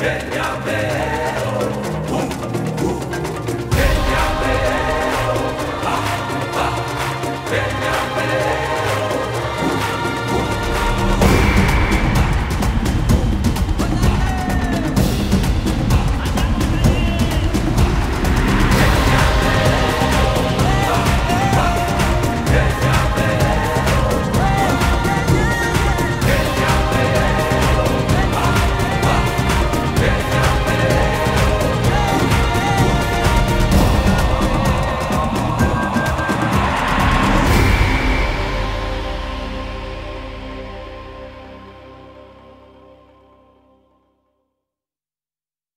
Vem, vem, vem.